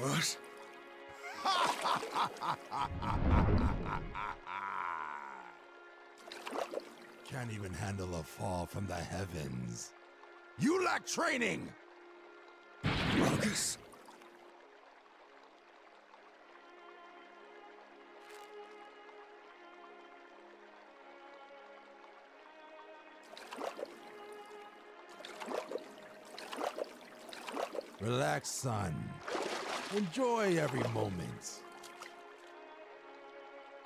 What? Can't even handle a fall from the heavens. You lack training! Ruckus? Relax, son. Enjoy every moment.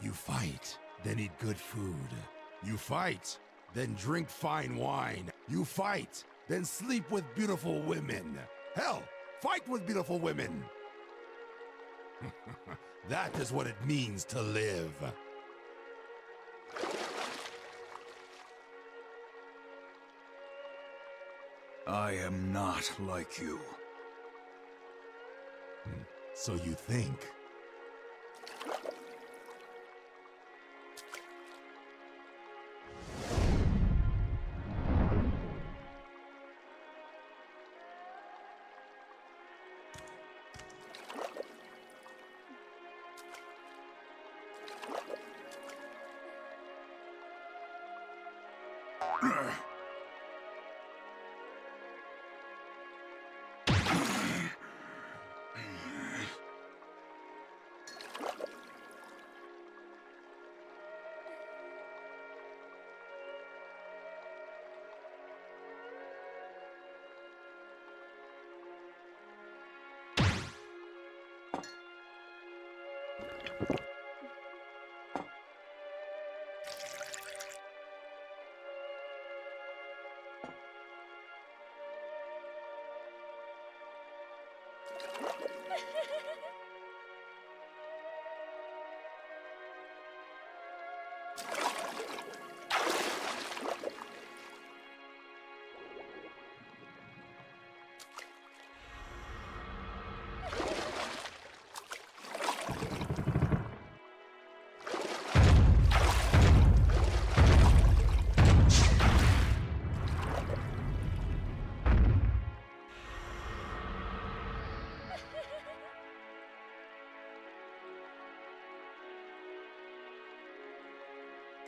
You fight, then eat good food. You fight, then drink fine wine. You fight, then sleep with beautiful women. Hell, fight with beautiful women. that is what it means to live. I am not like you. So you think.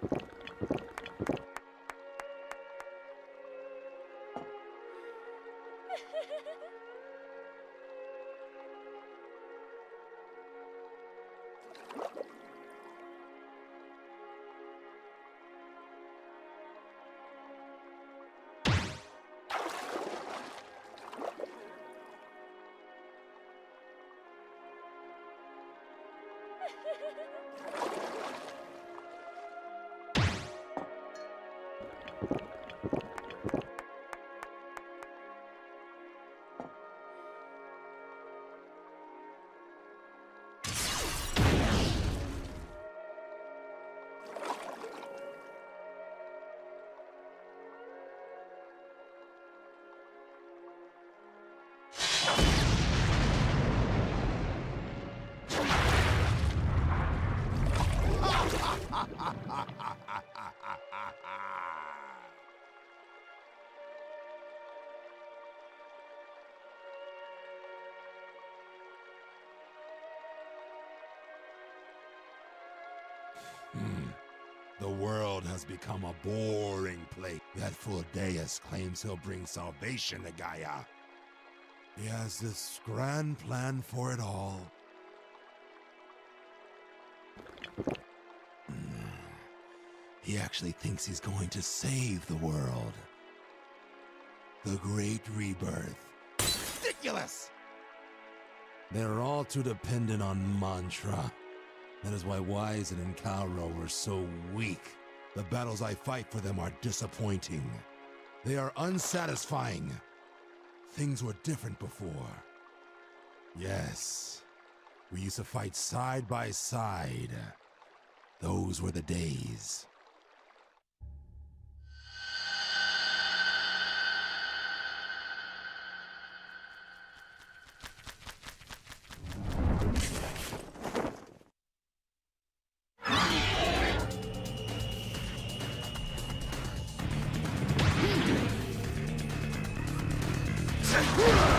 Hmm. The world has become a boring place. Yet Fuldeus claims he'll bring salvation to Gaia. He has this grand plan for it all. Hmm. He actually thinks he's going to save the world. The Great Rebirth. Ridiculous! They're all too dependent on mantra. That is why Wyzen and Kalrow were so weak. The battles I fight for them are disappointing. They are unsatisfying. Things were different before. Yes. We used to fight side by side. Those were the days. Yeah!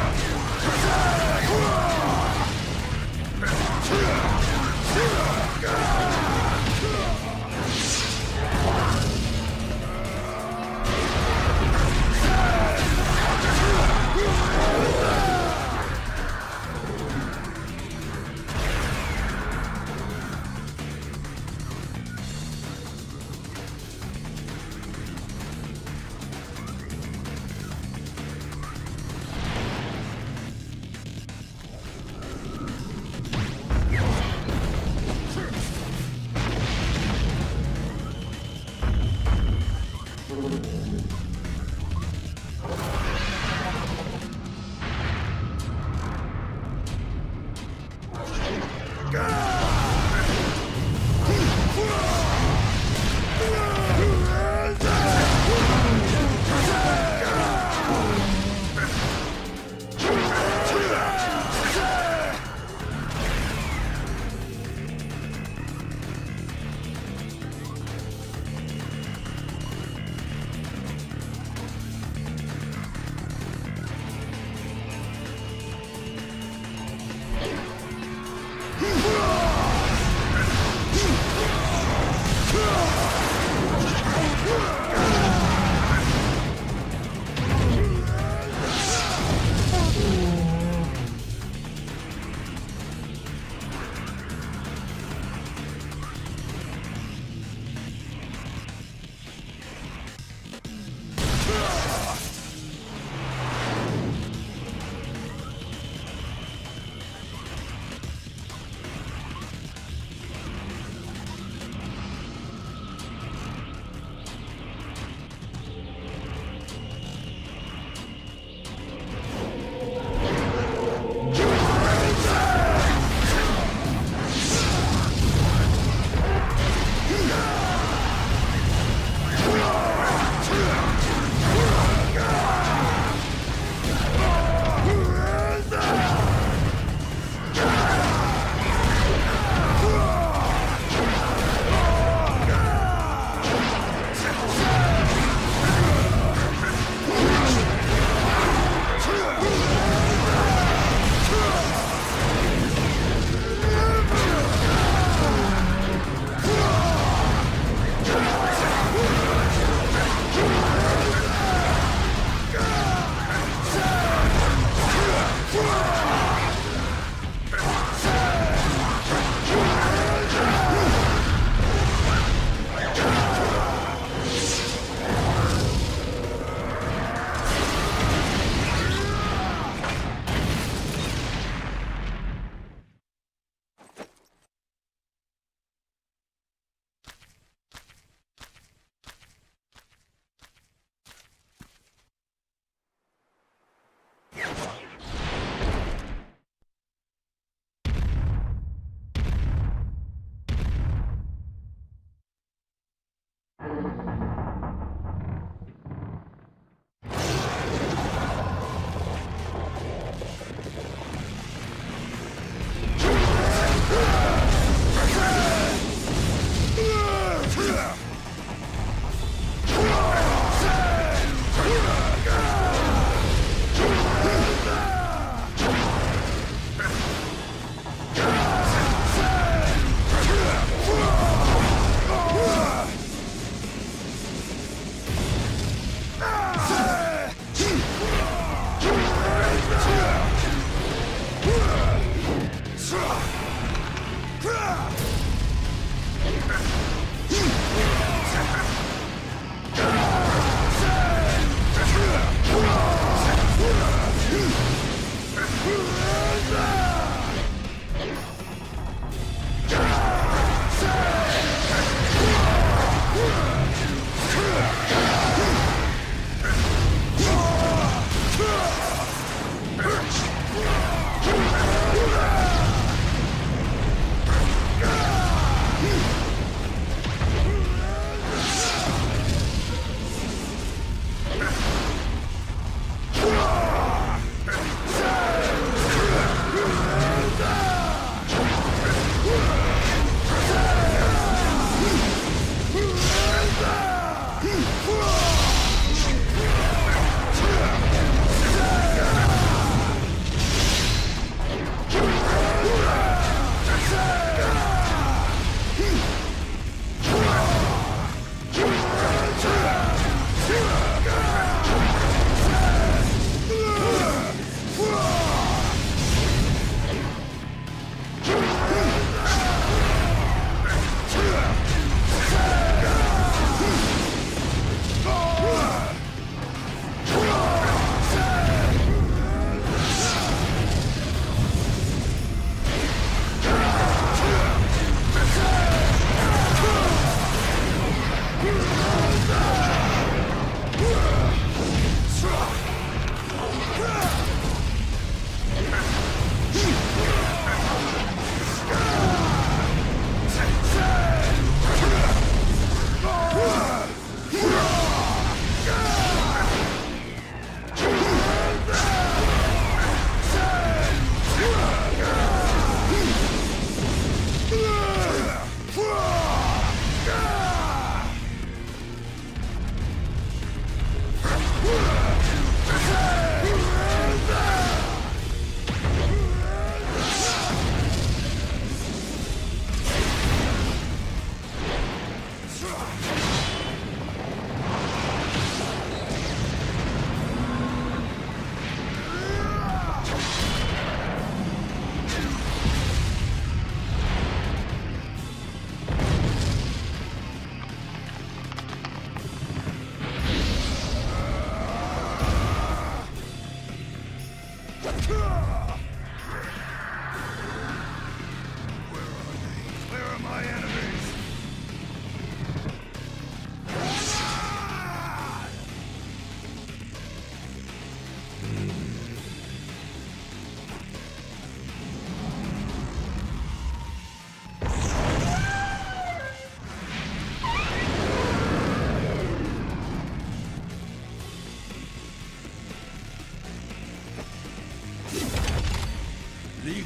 Ah!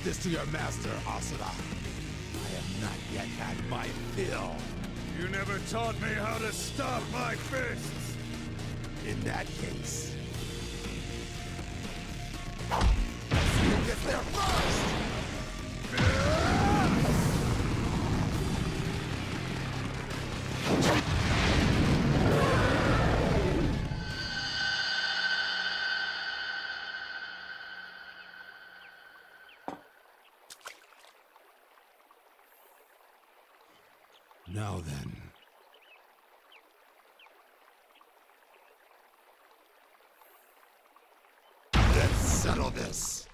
This to your master, Asura. I have not yet had my fill. You never taught me how to stop my fists! In that case... Now then. Let's settle this.